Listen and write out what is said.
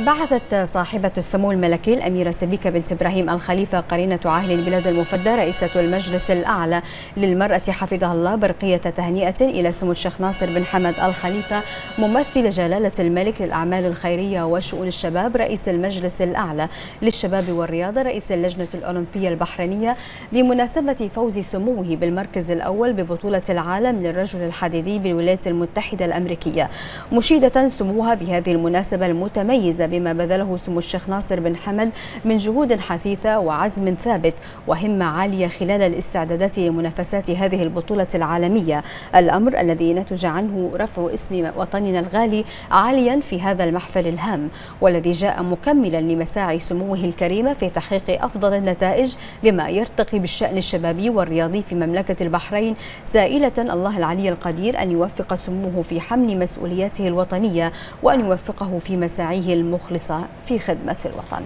بعثت صاحبة السمو الملكي الأميرة سبيكة بنت إبراهيم الخليفة قرينة عاهل البلاد المفدى رئيسة المجلس الأعلى للمرأة حفظها الله برقية تهنئة إلى سمو الشيخ ناصر بن حمد الخليفة ممثل جلالة الملك للأعمال الخيرية وشؤون الشباب رئيس المجلس الأعلى للشباب والرياضة رئيس اللجنة الأولمبية البحرينية بمناسبة فوز سموه بالمركز الأول ببطولة العالم للرجل الحديدي بالولايات المتحدة الأمريكية. مشيدة سموها بهذه المناسبة المتميزة بما بذله سمو الشيخ ناصر بن حمد من جهود حثيثة وعزم ثابت وهمة عالية خلال الاستعدادات لمنافسات هذه البطولة العالمية. الأمر الذي نتج عنه رفع اسم وطننا الغالي عاليا في هذا المحفل الهام والذي جاء مكملا لمساعي سموه الكريمة في تحقيق أفضل النتائج بما يرتقي بالشأن الشبابي والرياضي في مملكة البحرين سائلة الله العلي القدير أن يوفق سموه في حمل مسؤولياته الوطنية وأن يوفقه في مساعيه المخلصة في خدمة الوطن.